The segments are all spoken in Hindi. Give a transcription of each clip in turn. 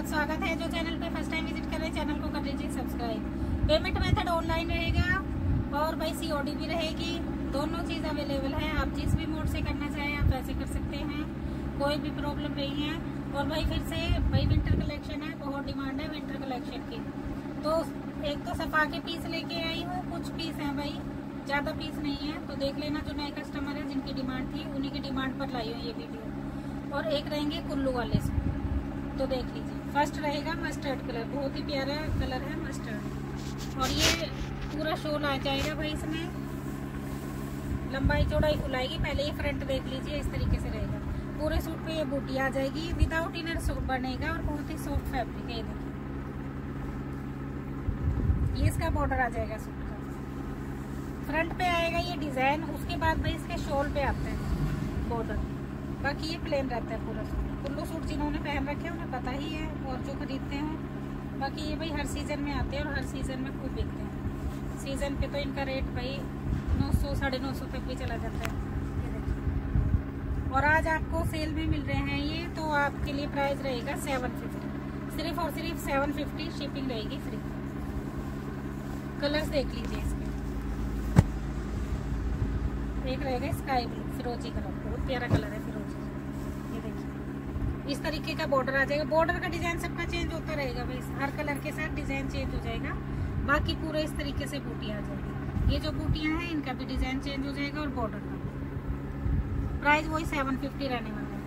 बहुत स्वागत है। जो चैनल पे फ़र्स्ट टाइम विज़िट कर रहे हैं, चैनल को कर लीजिए सब्सक्राइब। पेमेंट मेथड ऑनलाइन रहेगा और भाई सीओडी भी रहेगी। दोनों चीज़ अवेलेबल है। आप जिस भी मोड से करना चाहें, आप वैसे कर सकते हैं। कोई भी प्रॉब्लम नहीं है। और भाई फिर से, भाई विंटर कलेक्शन है, बहुत डिमांड है विंटर कलेक्शन की। तो एक तो सफ़ा के पीस लेके आई हूँ। कुछ पीस हैं भाई, ज़्यादा पीस नहीं है। तो देख लेना जो नए कस्टमर है, जिनकी डिमांड थी, उन्हीं की डिमांड पर लाई हुई ये वीडियो और एक रहेंगे कुल्लू वाले से। तो देख लीजिए। फ़र्स्ट रहेगा मस्टर्ड कलर बहुत ही प्यारा कलर है मस्टर्ड और ये पूरा शोल आ जाएगा भाई इसमें। लंबाई चौड़ाई खुलाएगी, पहले ये फ्रंट देख लीजिए, इस तरीके से रहेगा। पूरे सूट पे ये बूटी आ जाएगी। विदाउट इनर सूट बनेगा और बहुत ही सॉफ्ट फैब्रिक है ये देखिए। ये इसका बॉर्डर आ जाएगा सूट का। फ्रंट पे आएगा ये डिज़ाइन उसके बाद भाई इसके शोल पे आता है बॉर्डर बाकी ये प्लेन रहता है पूरा सूट कुल्लू सूट जिन्होंने पहन रखे हैं, उन्हें पता ही है, और जो खरीदते हैं। बाकी ये भाई हर सीज़न में आते हैं और हर सीज़न में खूब बिकते हैं। सीज़न पे तो इनका रेट भाई नौ सौ, साढ़े नौ सौ तक भी चला जाता है। और आज आपको सेल में मिल रहे हैं, ये तो आपके लिए प्राइस रहेगा सेवन फिफ्टी सिर्फ़ और सिर्फ़ सेवन फिफ्टी शिपिंग रहेगी फ्री कलर्स देख लीजिए इसमें एक रहेगा स्काई ब्लू फिरोजी कलर बहुत प्यारा कलर है। इस तरीके का बॉर्डर आ जाएगा। बॉर्डर का डिज़ाइन सबका चेंज होता रहेगा भाई। हर कलर के साथ डिज़ाइन चेंज हो जाएगा। बाकी पूरे इस तरीके से बूटी आ जाएगी। ये जो बूटियाँ हैं, इनका भी डिज़ाइन चेंज हो जाएगा और बॉर्डर का। प्राइस वही सेवन फिफ्टी रहने वाला है।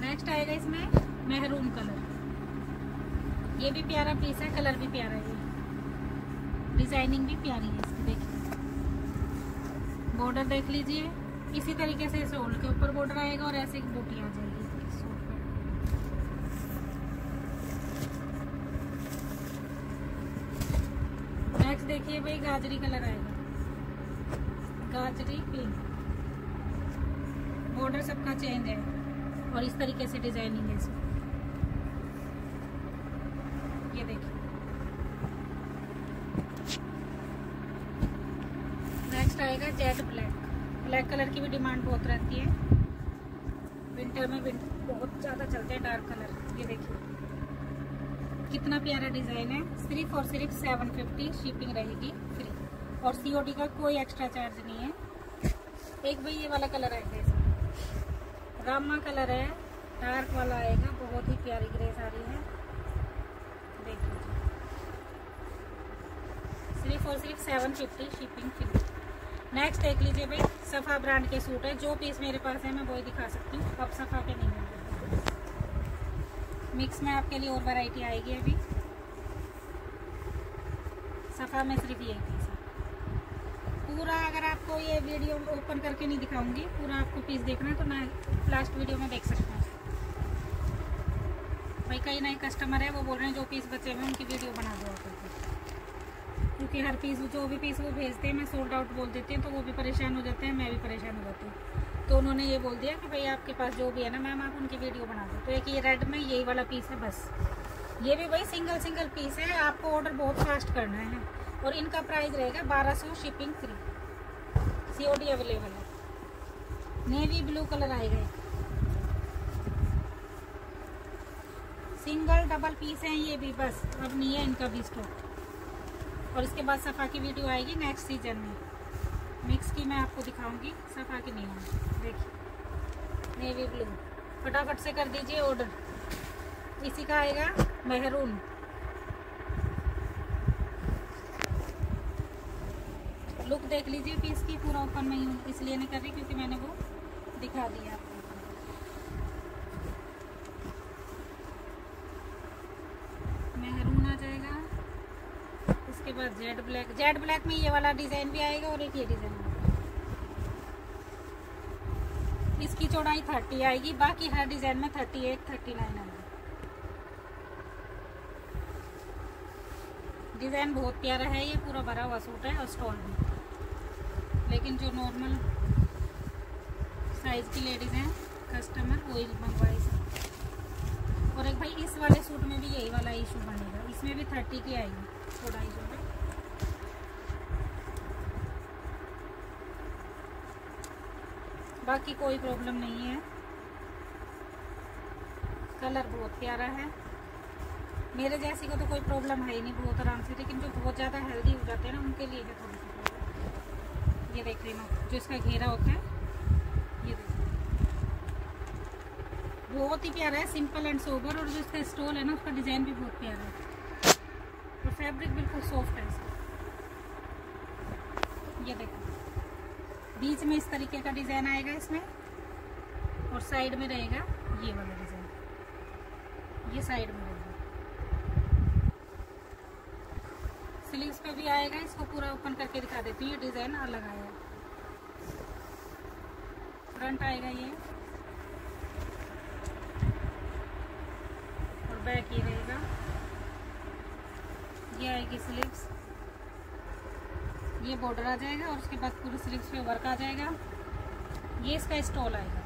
नेक्स्ट आएगा इसमें मेहरूम कलर ये भी प्यारा पीस है कलर भी प्यारा है। डिज़ाइनिंग भी प्यारी है इसकी, देखिए। बॉर्डर देख लीजिए। इसी तरीके से इस होल के ऊपर बॉर्डर आएगा और ऐसे एक बूटी आ जाएगी। देखिए भाई, गाजरी कलर आएगा। गाजरी पिंक बॉर्डर सबका चेंज है और इस तरीके से डिज़ाइनिंग है इसमें ये देखिए। नेक्स्ट आएगा जेट ब्लैक ब्लैक कलर की भी डिमांड बहुत रहती है। विंटर में विंटर बहुत ज़्यादा चलते हैं डार्क कलर ये देखिए। कितना प्यारा डिज़ाइन है? सिर्फ़ और सिर्फ़ सेवन फिफ्टी शिपिंग रहेगी फ्री और सीओडी का कोई एक्स्ट्रा चार्ज नहीं है। एक भाई ये वाला कलर आएगा इसमें। रामा कलर है। डार्क वाला आएगा। बहुत ही प्यारी ग्रे साड़ी है। देख लीजिए। सिर्फ़ और सिर्फ़ seven fifty shipping free next देख लीजिए भाई, सफ़ा ब्रांड के सूट है। जो पीस मेरे पास है, मैं वही दिखा सकती हूँ। अब सफ़ा के नहीं मिक्स में आपके लिए और वैरायटी आएगी अभी। सफ़ा में सिर्फ़ यही पीस है पूरा अगर आपको ये वीडियो ओपन करके नहीं दिखाऊँगी, पूरा आपको पीस देखना है तो मैं लास्ट वीडियो में देख सकता हूँ। भाई, कई नए कस्टमर है, वो बोल रहे हैं, जो पीस बचे हुए उनकी वीडियो बना दो आप क्योंकि हर पीस जो भी पीस वो भेजते हैं, मैं सोल्ड आउट बोल देती हूँ तो वो भी परेशान हो जाते हैं, मैं भी परेशान हो जाती हूँ। तो उन्होंने ये बोल दिया कि भाई आपके पास जो भी है ना मैम, आप उनकी वीडियो बना दो। तो एक ये रेड में यही वाला पीस है बस। ये भी भाई सिंगल सिंगल पीस है। आपको ऑर्डर बहुत फास्ट करना है। और इनका प्राइस रहेगा बारह सौ शिपिंग फ्री सी अवेलेबल है। नेवी ब्लू कलर आएगा सिंगल डबल पीस है ये भी बस। अब नहीं है इनका भी स्टॉक और इसके बाद सफ़ा की वीडियो आएगी नेक्स्ट सीज़न में। मिक्स की मैं आपको दिखाऊँगी, सफ़ा की नहीं होगी। देखिए नेवी ब्लू फटाफट से कर दीजिए ऑर्डर इसी का आएगा मेहरून लुक देख लीजिए पीस की पूरा ओपन में ही इसलिए नहीं कर रही, क्योंकि मैंने वो दिखा दिया। इसके पास जेड ब्लैक जेड ब्लैक में ये वाला डिज़ाइन भी आएगा और एक ये डिज़ाइन इसकी चौड़ाई थर्टी आएगी, बाकी हर डिज़ाइन में थर्टी एट थर्टी नाइन आएगी। डिज़ाइन बहुत प्यारा है, ये पूरा भरा हुआ सूट है और स्टॉल भी। लेकिन जो नॉर्मल साइज़ की लेडीज़ हैं कस्टमर वही मंगवाई और एक भाई इस वाले सूट में भी यही वाला इशू बनेगा। इसमें भी थर्टी की आएगी। थोड़ा ही जो में बाकी कोई प्रॉब्लम नहीं है। कलर बहुत प्यारा है। मेरे जैसी को तो कोई प्रॉब्लम है ही नहीं बहुत आराम से, लेकिन जो बहुत ज़्यादा हेल्दी हो जाते हैं ना, उनके लिए है थोड़ी सी ये देख लेना जो इसका घेरा होता है, ये देख बहुत ही प्यारा है सिंपल एंड सोबर और जो इसका स्टोल है ना, उसका डिज़ाइन भी बहुत प्यारा है। और फैब्रिक बिल्कुल सॉफ्ट है इसका। ये देखो। बीच में इस तरीके का डिज़ाइन आएगा इसमें और साइड में रहेगा ये वाला डिज़ाइन ये साइड में रहेगा। स्लीव्स पे भी आएगा, इसको पूरा ओपन करके दिखा देती हूँ, ये डिज़ाइन अलग आएगा फ्रंट आएगा ये। बैक ये रहेगा ये आएगी स्लीव्स ये बॉर्डर आ जाएगा और उसके बाद पूरी स्लीव्स पे वर्क आ जाएगा। ये इसका स्टॉल आएगा।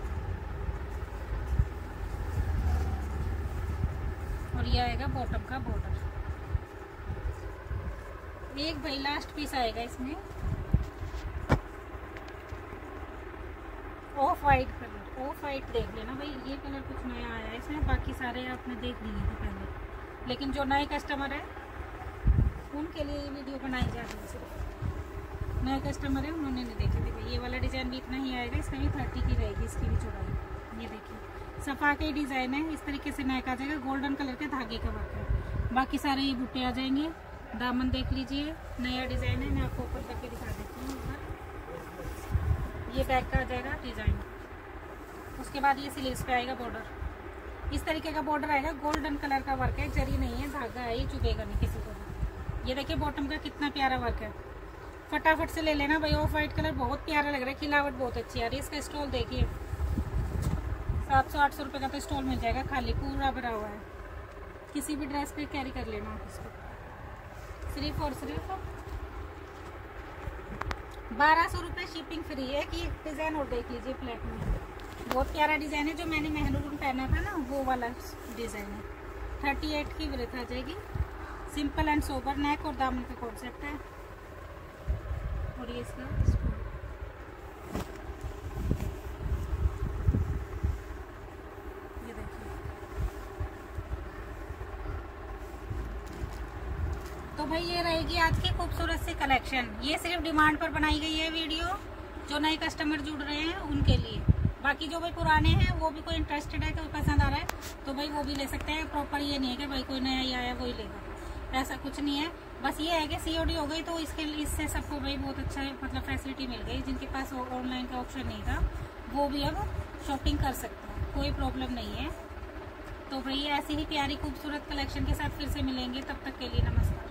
और ये आएगा बॉटम का बॉर्डर एक भाई लास्ट पीस आएगा इसमें। Off white colour off white देख लेना भाई, ये कलर कुछ नया आया है, इसमें बाकी सारे आपने देख लिए थे पहले। लेकिन जो नए कस्टमर है, उनके लिए ये वीडियो बनाई जा रही है नए कस्टमर है, उन्होंने नहीं देखे। थे भाई ये वाला डिज़ाइन भी इतना ही आएगा, इसमें भी थर्टी की रहेगी, इसकी भी चौड़ाई। ये देखिए, सफ़ा के ही डिज़ाइन है, इस तरीके से नैक आ जाएगा गोल्डन कलर के धागे का वर्क है। बाकी सारे ये बूटे आ जाएँगे। दामन देख लीजिए, नया डिज़ाइन है, मैं आपको ऊपर करके दिखा देती हूँ ये बैग का आ जाएगा डिज़ाइन उसके बाद ये सिलेस पे आएगा बॉर्डर इस तरीके का बॉर्डर आएगा। गोल्डन कलर का वर्क है। जरी नहीं है, धागा है, ये चुभेगा नहीं किसी को ये देखिए बॉटम का कितना प्यारा वर्क है। फटाफट से ले लेना भाई। ऑफ़ वाइट कलर बहुत प्यारा लग रहा है। खिलावट बहुत अच्छी आ रही है। इसका स्टॉल देखिए। सात सौ, आठ सौ रुपये का तो स्टॉल मिल जाएगा। खाली पूरा भरा हुआ है। किसी भी ड्रेस पे कैरी कर लेना आप इसको। सिर्फ़ और सिर्फ़ बारह सौ रुपये शिपिंग फ्री है। कि डिज़ाइन और देख लीजिए फ्लैट में। बहुत प्यारा डिज़ाइन है, जो मैंने मेहरून पहना था ना, वो वाला डिज़ाइन है। थर्टी एट की व्रत आ जाएगी। सिंपल एंड सोबर नेक और दामन का कॉन्सेप्ट है। और ये इसका तो भाई, ये रहेगी आज की खूबसूरत सी कलेक्शन ये सिर्फ़ डिमांड पर बनाई गई है वीडियो। जो नए कस्टमर जुड़ रहे हैं, उनके लिए। बाकी जो भाई पुराने हैं, वो भी कोई इंटरेस्टेड है, कोई पसंद आ रहा है तो भाई वो भी ले सकते हैं। प्रॉपर ये नहीं है कि भाई कोई नया ही आया, वही लेगा। ऐसा कुछ नहीं है। बस ये है कि सीओडी हो गई तो इसके इससे सबको भाई बहुत अच्छा मतलब फैसिलिटी मिल गई। जिनके पास ऑनलाइन का ऑप्शन नहीं था, वो भी अब शॉपिंग कर सकते हैं। कोई प्रॉब्लम नहीं है। तो भाई ऐसे ही प्यारी, खूबसूरत कलेक्शन के साथ फिर से मिलेंगे। तब तक के लिए नमस्कार।